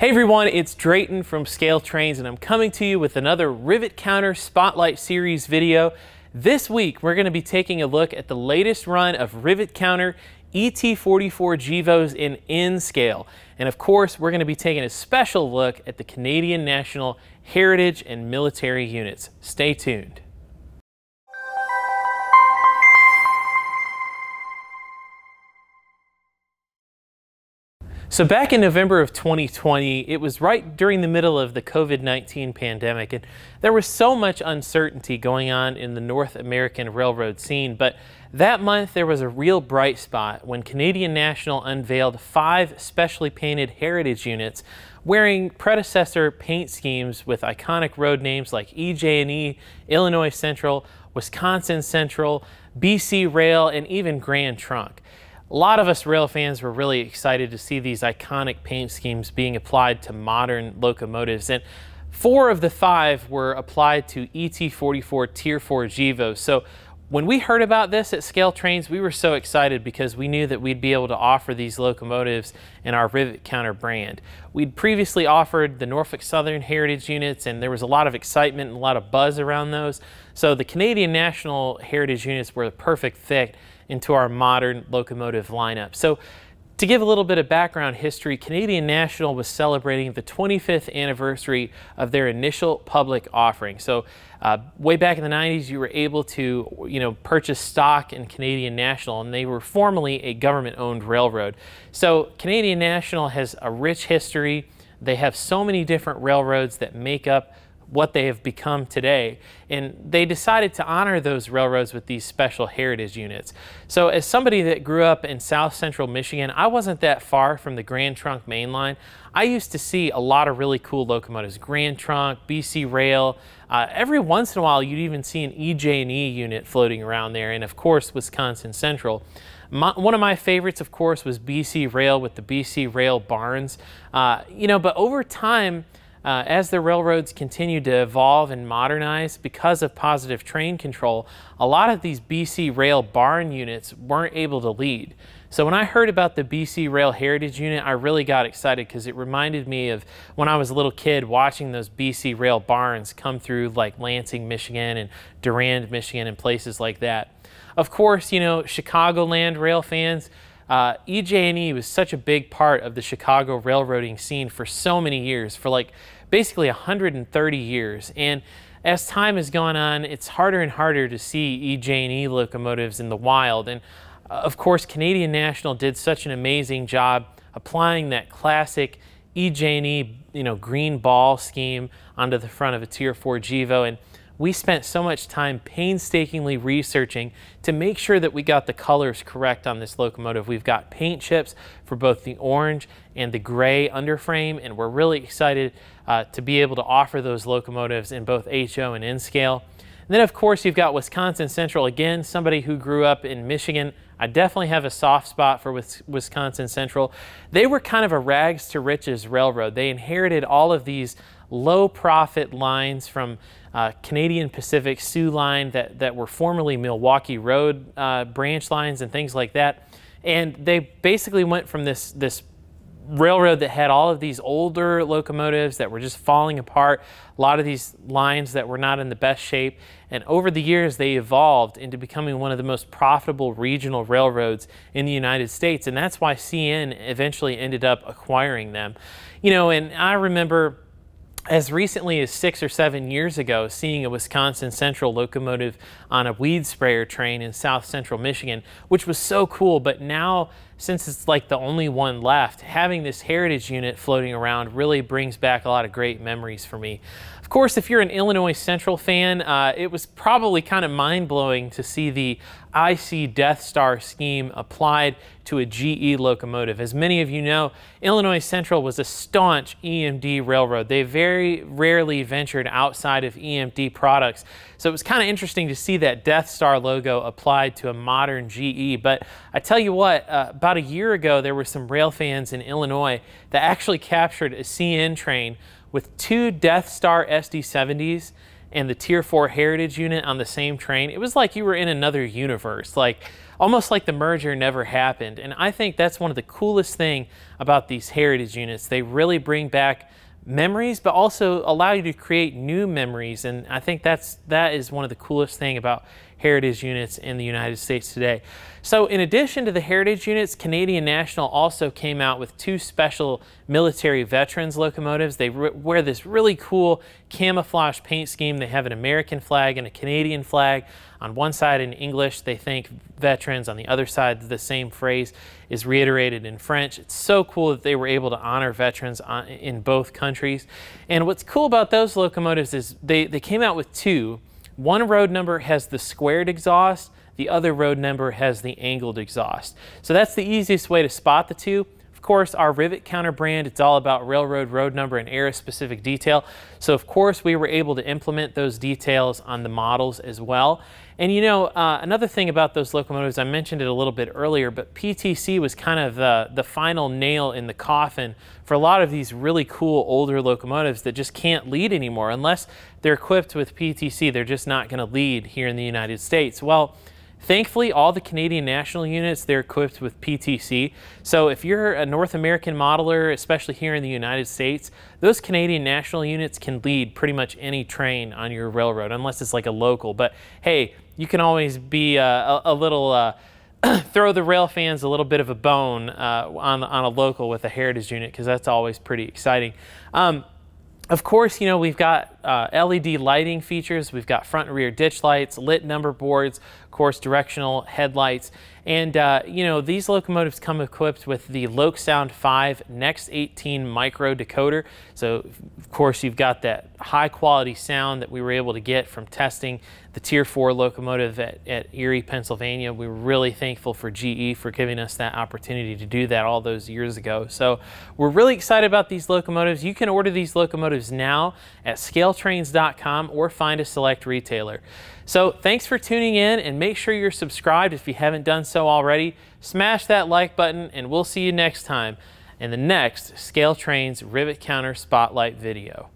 Hey everyone, it's Drayton from Scale Trains and I'm coming to you with another Rivet Counter Spotlight Series video. This week we're going to be taking a look at the latest run of Rivet Counter ET44 GEVOs in N scale. And of course we're going to be taking a special look at the Canadian National Heritage and Military Units. Stay tuned. So back in November of 2020, it was right during the middle of the COVID-19 pandemic, and there was so much uncertainty going on in the North American railroad scene. But that month, there was a real bright spot when Canadian National unveiled five specially painted heritage units wearing predecessor paint schemes with iconic road names like EJ&E, Illinois Central, Wisconsin Central, BC Rail, and even Grand Trunk. A lot of us rail fans were really excited to see these iconic paint schemes being applied to modern locomotives. And four of the five were applied to ET44 Tier 4 GEVO. So when we heard about this at Scale Trains, we were so excited because we knew that we'd be able to offer these locomotives in our Rivet Counter brand. We'd previously offered the Norfolk Southern Heritage units and there was a lot of excitement and a lot of buzz around those. So the Canadian National Heritage units were the perfect fit into our modern locomotive lineup. So to give a little bit of background history, Canadian National was celebrating the 25th anniversary of their initial public offering. So uh, way back in the 90s, you were able to, you know, purchase stock in Canadian National, and they were formerly a government-owned railroad. So Canadian National has a rich history. They have so many different railroads that make up what they have become today. And they decided to honor those railroads with these special heritage units. So as somebody that grew up in South Central Michigan, I wasn't that far from the Grand Trunk main line. I used to see a lot of really cool locomotives, Grand Trunk, BC Rail. Uh, every once in a while, you'd even see an EJ&E unit floating around there, and of course, Wisconsin Central. My, one of my favorites, of course, was BC Rail with the BC Rail barns. Uh, you know, but over time, uh, as the railroads continued to evolve and modernize because of positive train control, a lot of these BC Rail barn units weren't able to lead. So when I heard about the BC Rail Heritage Unit, I really got excited because it reminded me of when I was a little kid watching those BC Rail barns come through like Lansing, Michigan and Durand, Michigan and places like that. Of course, you know, Chicagoland rail fans, uh, EJ&E was such a big part of the Chicago railroading scene for so many years, for like basically 130 years. And as time has gone on, it's harder and harder to see EJ&E locomotives in the wild. And uh, of course, Canadian National did such an amazing job applying that classic EJ&E, you know, green ball scheme onto the front of a Tier 4 GEVO. And we spent so much time painstakingly researching to make sure that we got the colors correct on this locomotive. We've got paint chips for both the orange and the gray underframe, and we're really excited uh, to be able to offer those locomotives in both HO and N scale. And then of course you've got Wisconsin Central, again, somebody who grew up in Michigan. I definitely have a soft spot for Wisconsin Central. They were kind of a rags to riches railroad. They inherited all of these low profit lines from uh, Canadian Pacific Soo line that, that were formerly Milwaukee Road uh, branch lines and things like that. And they basically went from this, this railroad that had all of these older locomotives that were just falling apart, a lot of these lines that were not in the best shape. And over the years, they evolved into becoming one of the most profitable regional railroads in the United States. And that's why CN eventually ended up acquiring them. You know, and I remember as recently as six or seven years ago, seeing a Wisconsin Central locomotive on a weed sprayer train in south central Michigan, which was so cool. But now, since it's like the only one left, having this heritage unit floating around really brings back a lot of great memories for me. Of course, if you're an Illinois Central fan, uh, it was probably kind of mind blowing to see the IC Death Star scheme applied to a GE locomotive. As many of you know, Illinois Central was a staunch EMD railroad. They very rarely ventured outside of EMD products. So it was kind of interesting to see that Death Star logo applied to a modern GE. But I tell you what, uh, about a year ago, there were some rail fans in Illinois that actually captured a CN train with two Death Star SD70s and the Tier 4 Heritage unit on the same train. It was like you were in another universe. Like almost like the merger never happened. And I think that's one of the coolest thing about these heritage units. They really bring back memories, but also allow you to create new memories. And I think that's that is one of the coolest thing about heritage units in the United States today. So in addition to the heritage units, Canadian National also came out with two special military veterans locomotives. They wear this really cool camouflage paint scheme. They have an American flag and a Canadian flag. On one side in English, they thank veterans. On the other side, the same phrase is reiterated in French. It's so cool that they were able to honor veterans uh, in both countries. And what's cool about those locomotives is they, they came out with two. One road number has the squared exhaust, the other road number has the angled exhaust. So that's the easiest way to spot the two. Of course, our rivet counter brand, it's all about railroad road number and era specific detail. So of course, we were able to implement those details on the models as well. And you know, uh, another thing about those locomotives, I mentioned it a little bit earlier, but PTC was kind of the, the final nail in the coffin for a lot of these really cool older locomotives that just can't lead anymore. Unless they're equipped with PTC, they're just not going to lead here in the United States. Well, Thankfully, all the Canadian National units, they're equipped with PTC. So if you're a North American modeler, especially here in the United States, those Canadian National units can lead pretty much any train on your railroad, unless it's like a local. But hey, you can always be uh, a, a, little, uh, throw the rail fans a little bit of a bone uh, on, on a local with a heritage unit, because that's always pretty exciting. Um, of course, you know, we've got uh, LED lighting features, we've got front and rear ditch lights, lit number boards, course, directional headlights. And, uh, you know, these locomotives come equipped with the Loksound 5 Next 18 micro decoder. So, of course, you've got that high quality sound that we were able to get from testing the Tier 4 locomotive at, at Erie, Pennsylvania. We were really thankful for GE for giving us that opportunity to do that all those years ago. So we're really excited about these locomotives. You can order these locomotives now at scaletrains.com or find a select retailer. So thanks for tuning in and make sure you're subscribed if you haven't done so already. Smash that like button and we'll see you next time in the next Scale Trains Rivet Counter Spotlight video.